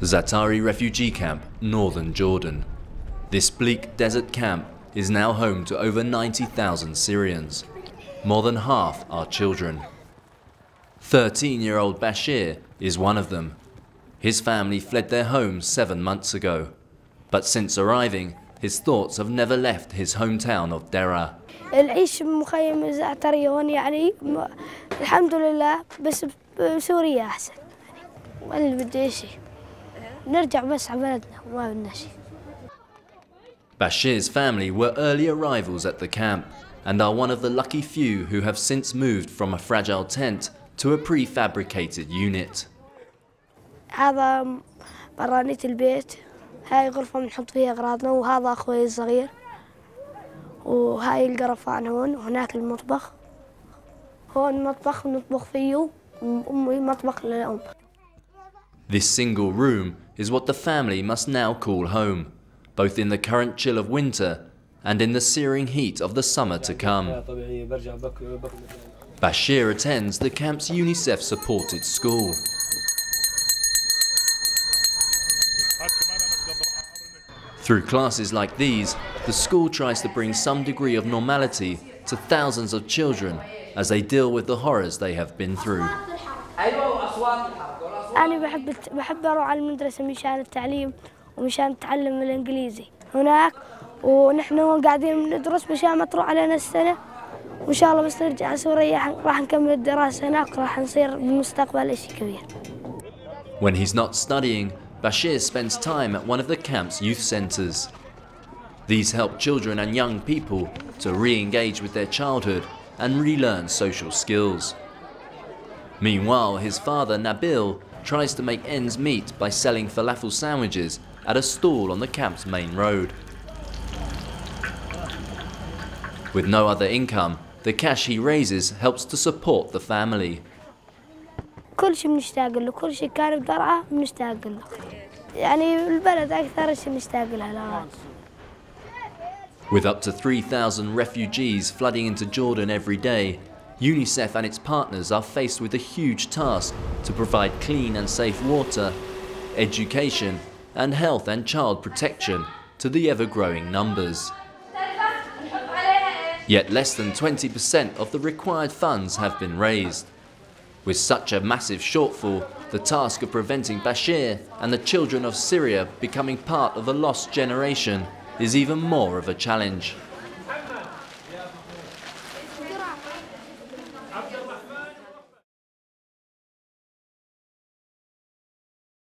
Zaatari refugee camp, northern Jordan. This bleak desert camp is now home to over 90,000 Syrians. More than half are children. 13-year-old Bashir is one of them. His family fled their home seven months ago. But since arriving, his thoughts have never left his hometown of Deraa. الحمد لله بس بسوريا أحسن اللي بده شيء نرجع بس على بلدنا وما بدنا شيء. Bashir's family were early arrivals at the camp and are one of the lucky few who have since moved from a fragile tent to a prefabricated unit. هذا برانية البيت. هاي غرفة بنحط فيها أغراضنا وهذا أخوي الصغير. وهاي القرفان هون وهناك المطبخ. هون مطبخ نطبخ فيه وأمي مطبخ للأم. This single room is what the family must now call home, both in the current chill of winter and in the searing heat of the summer to come. Bashir attends the camp's UNICEF-supported school. Through classes like these, the school tries to bring some degree of normality to thousands of children as they deal with the horrors they have been through. أنا بحب بحب أروح على المدرسة مشان التعليم ومشان أتعلم الإنجليزي هناك ونحن هون قاعدين ندرس مشان ما تروح علينا السنة وإن شاء الله بس نرجع سوريا راح نكمل الدراسة هناك راح نصير بالمستقبل إشي كبير When he's not studying, Bashir spends time at one of the camp's youth centres. These help children and young people to re engage with their childhood and relearn social skills. Meanwhile, his father Nabil tries to make ends meet by selling falafel sandwiches at a stall on the camp's main road. With no other income, the cash he raises helps to support the family. كل شيء بنشتاق له كل شيء كان بدرعة بنشتاق له يعني البلد أكثر شيء نشتاق لها الأغاني With up to 3,000 refugees flooding into Jordan every day, UNICEF and its partners are faced with a huge task to provide clean and safe water, education, and health and child protection to the ever growing numbers. Yet less than 20% of the required funds have been raised. With such a massive shortfall, the task of preventing Bashir and the children of Syria becoming part of a lost generation is even more of a challenge.